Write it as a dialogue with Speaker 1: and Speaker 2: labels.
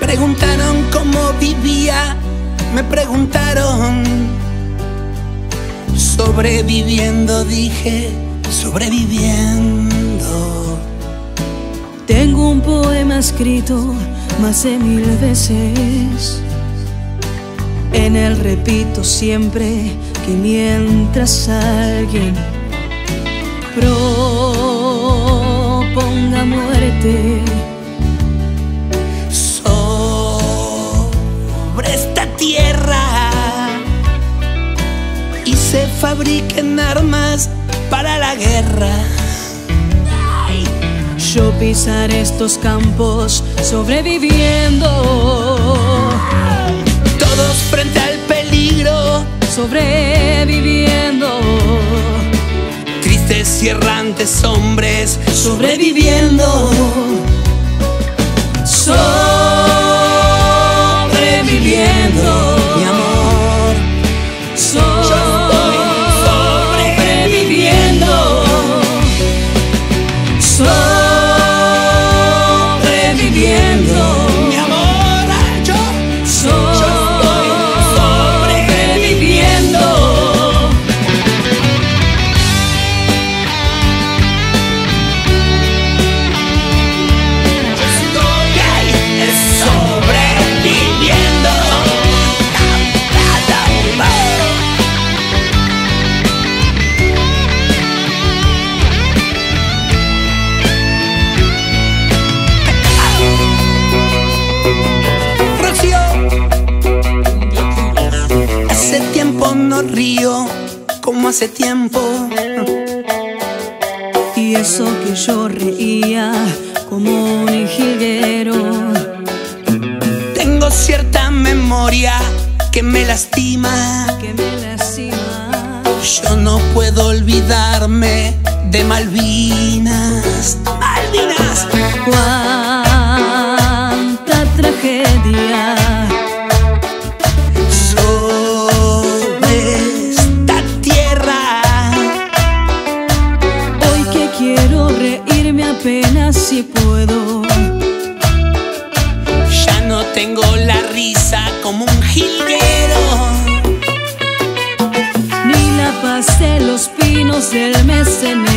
Speaker 1: preguntaron cómo vivía, me preguntaron. Sobreviviendo, dije, sobreviviendo.
Speaker 2: Tengo un poema escrito más de mil veces. En él repito siempre que mientras alguien proponga
Speaker 1: tierra y se fabriquen armas para la guerra.
Speaker 2: Yo pisaré estos campos sobreviviendo.
Speaker 1: Todos frente al peligro,
Speaker 2: sobreviviendo.
Speaker 1: Tristes y errantes hombres, no río como hace tiempo.
Speaker 2: Y eso que yo reía como un jilguero.
Speaker 1: Tengo cierta memoria que me lastima.
Speaker 2: que me lastima.
Speaker 1: Yo no puedo olvidarme de Malvinas. Malvinas.
Speaker 2: Apenas si puedo.
Speaker 1: Ya no tengo la risa como un jilguero.
Speaker 2: Ni la paz de los pinos del mes enero.